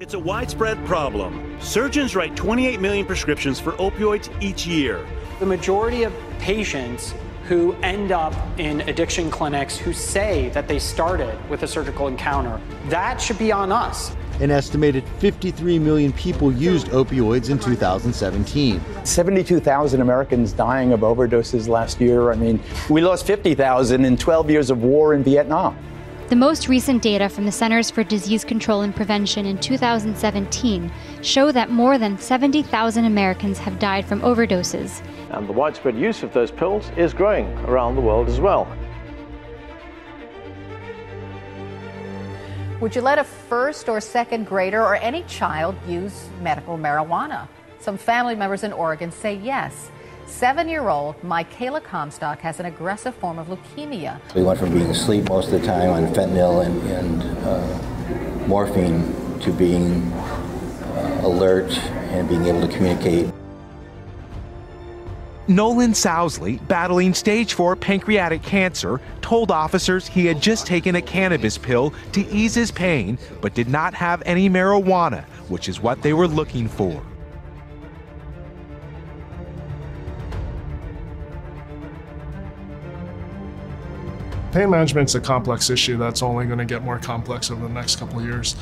It's a widespread problem. Surgeons write 28 million prescriptions for opioids each year. The majority of patients who end up in addiction clinics who say that they started with a surgical encounter, that should be on us. An estimated 53 million people used opioids in 2017. 72,000 Americans dying of overdoses last year. I mean, we lost 50,000 in 12 years of war in Vietnam. The most recent data from the Centers for Disease Control and Prevention in 2017 show that more than 70,000 Americans have died from overdoses. And the widespread use of those pills is growing around the world as well. Would you let a first or second grader or any child use medical marijuana? Some family members in Oregon say yes. Seven year old Mykayla Comstock has an aggressive form of leukemia. We went from being asleep most of the time on fentanyl and, and uh, morphine to being uh, alert and being able to communicate. Nolan Sousley, battling stage 4 pancreatic cancer, told officers he had just taken a cannabis pill to ease his pain, but did not have any marijuana, which is what they were looking for. Pain management is a complex issue that's only going to get more complex over the next couple of years.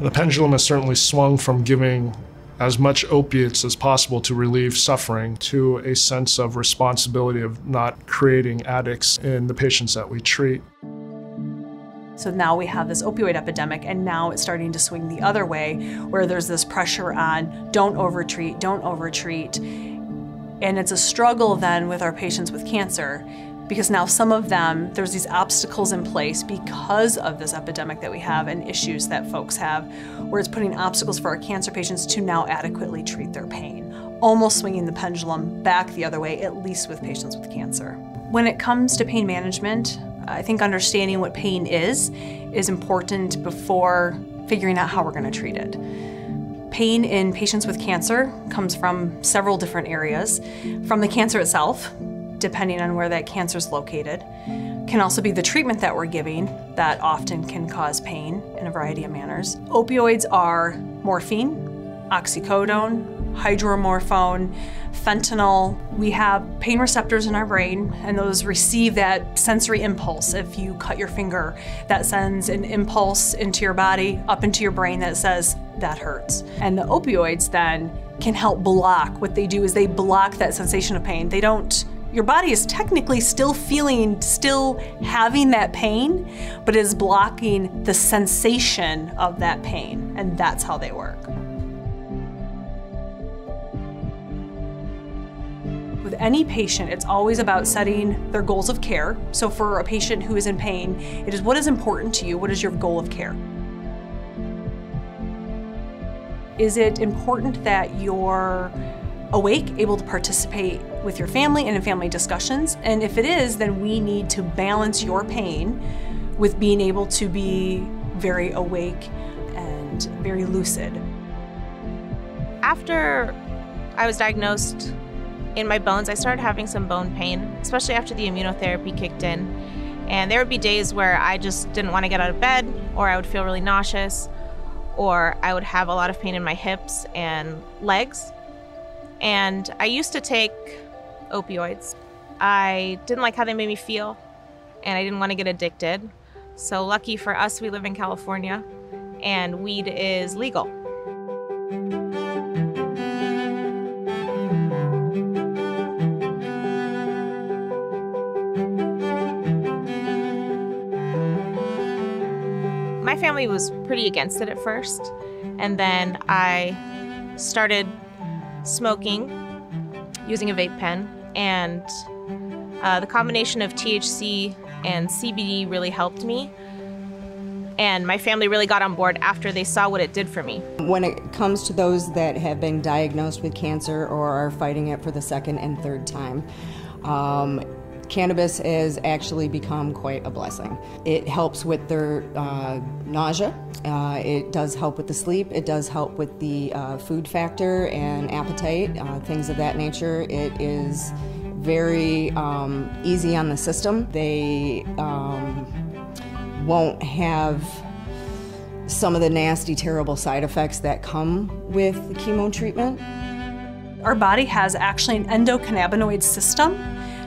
The pendulum has certainly swung from giving as much opiates as possible to relieve suffering to a sense of responsibility of not creating addicts in the patients that we treat. So now we have this opioid epidemic, and now it's starting to swing the other way, where there's this pressure on don't overtreat, don't overtreat. And it's a struggle then with our patients with cancer because now some of them, there's these obstacles in place because of this epidemic that we have and issues that folks have, where it's putting obstacles for our cancer patients to now adequately treat their pain, almost swinging the pendulum back the other way, at least with patients with cancer. When it comes to pain management, I think understanding what pain is is important before figuring out how we're going to treat it. Pain in patients with cancer comes from several different areas. From the cancer itself, depending on where that cancer is located. Can also be the treatment that we're giving that often can cause pain in a variety of manners. Opioids are morphine, oxycodone, hydromorphone, fentanyl. We have pain receptors in our brain, and those receive that sensory impulse. If you cut your finger, that sends an impulse into your body, up into your brain that says, that hurts. And the opioids then can help block. What they do is they block that sensation of pain. They don't your body is technically still feeling, still having that pain, but is blocking the sensation of that pain, and that's how they work. With any patient, it's always about setting their goals of care. So for a patient who is in pain, it is what is important to you? What is your goal of care? Is it important that you're awake, able to participate with your family and in family discussions. And if it is, then we need to balance your pain with being able to be very awake and very lucid. After I was diagnosed in my bones, I started having some bone pain, especially after the immunotherapy kicked in. And there would be days where I just didn't want to get out of bed, or I would feel really nauseous, or I would have a lot of pain in my hips and legs. And I used to take opioids. I didn't like how they made me feel, and I didn't want to get addicted. So, lucky for us, we live in California, and weed is legal. My family was pretty against it at first, and then I started smoking using a vape pen, and uh, the combination of THC and CBD really helped me. And my family really got on board after they saw what it did for me. When it comes to those that have been diagnosed with cancer or are fighting it for the second and third time, um, cannabis has actually become quite a blessing. It helps with their uh, nausea, uh, it does help with the sleep, it does help with the uh, food factor and appetite, uh, things of that nature. It is very um, easy on the system. They um, won't have some of the nasty, terrible side effects that come with the chemo treatment. Our body has actually an endocannabinoid system.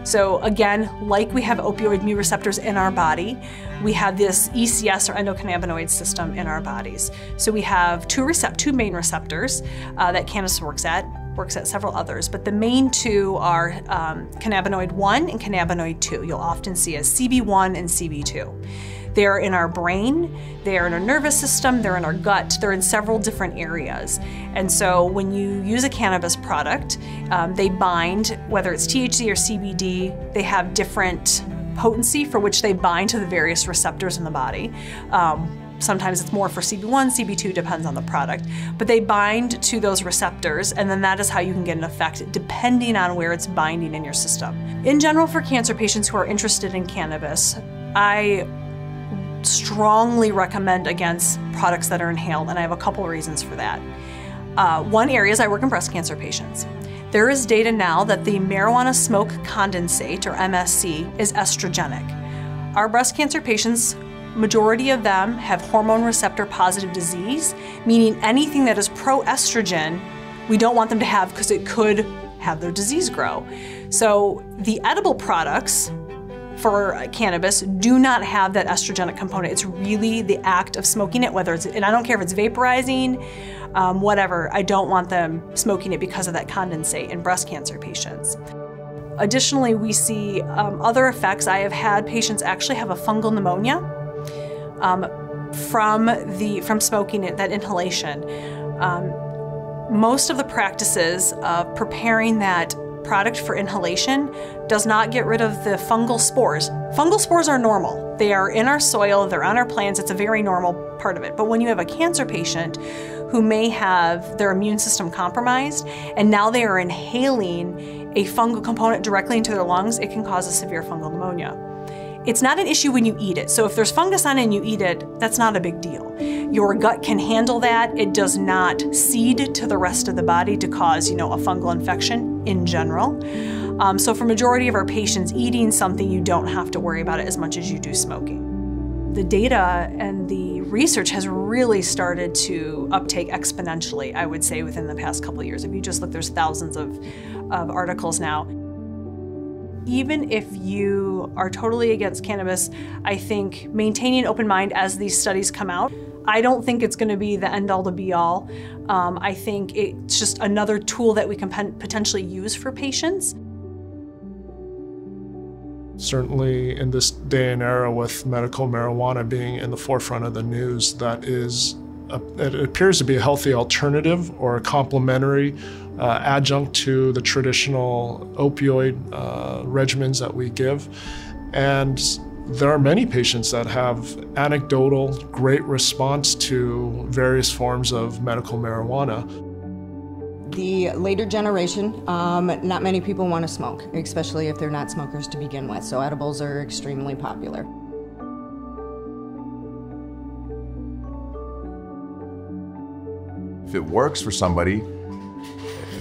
So again, like we have opioid mu receptors in our body, we have this ECS or endocannabinoid system in our bodies. So we have two, two main receptors uh, that cannabis works at, works at several others, but the main two are um, cannabinoid 1 and cannabinoid 2. You'll often see as CB1 and CB2. They're in our brain, they're in our nervous system, they're in our gut, they're in several different areas. And so when you use a cannabis product, um, they bind, whether it's THC or CBD, they have different potency for which they bind to the various receptors in the body. Um, Sometimes it's more for CB1, CB2, depends on the product. But they bind to those receptors, and then that is how you can get an effect depending on where it's binding in your system. In general, for cancer patients who are interested in cannabis, I strongly recommend against products that are inhaled, and I have a couple reasons for that. Uh, one area is I work in breast cancer patients. There is data now that the marijuana smoke condensate, or MSC, is estrogenic. Our breast cancer patients, majority of them have hormone receptor positive disease, meaning anything that is pro-estrogen, we don't want them to have because it could have their disease grow. So the edible products, for cannabis do not have that estrogenic component. It's really the act of smoking it, whether it's, and I don't care if it's vaporizing, um, whatever, I don't want them smoking it because of that condensate in breast cancer patients. Additionally, we see um, other effects. I have had patients actually have a fungal pneumonia um, from, the, from smoking it, that inhalation. Um, most of the practices of preparing that product for inhalation does not get rid of the fungal spores. Fungal spores are normal. They are in our soil, they're on our plants, it's a very normal part of it. But when you have a cancer patient who may have their immune system compromised and now they are inhaling a fungal component directly into their lungs, it can cause a severe fungal pneumonia. It's not an issue when you eat it. So if there's fungus on it and you eat it, that's not a big deal. Your gut can handle that. It does not seed to the rest of the body to cause, you know, a fungal infection in general. Um, so for majority of our patients, eating something, you don't have to worry about it as much as you do smoking. The data and the research has really started to uptake exponentially, I would say, within the past couple years. If you just look, there's thousands of, of articles now even if you are totally against cannabis, I think maintaining an open mind as these studies come out, I don't think it's going to be the end all to be all. Um, I think it's just another tool that we can potentially use for patients. Certainly, in this day and era, with medical marijuana being in the forefront of the news, that is, a, it appears to be a healthy alternative or a complementary uh, adjunct to the traditional opioid uh, regimens that we give. And there are many patients that have anecdotal great response to various forms of medical marijuana. The later generation, um, not many people want to smoke, especially if they're not smokers to begin with, so edibles are extremely popular. If it works for somebody,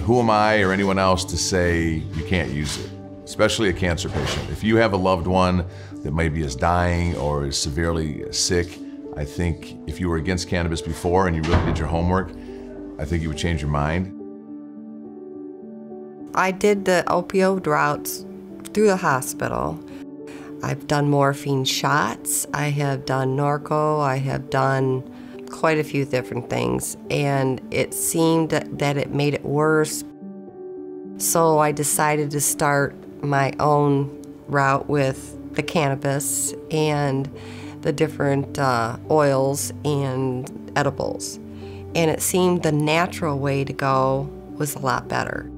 who am I or anyone else to say you can't use it, especially a cancer patient? If you have a loved one that maybe is dying or is severely sick, I think if you were against cannabis before and you really did your homework, I think you would change your mind. I did the opioid routes through the hospital. I've done morphine shots, I have done Norco, I have done quite a few different things, and it seemed that it made it worse. So I decided to start my own route with the cannabis and the different uh, oils and edibles. And it seemed the natural way to go was a lot better.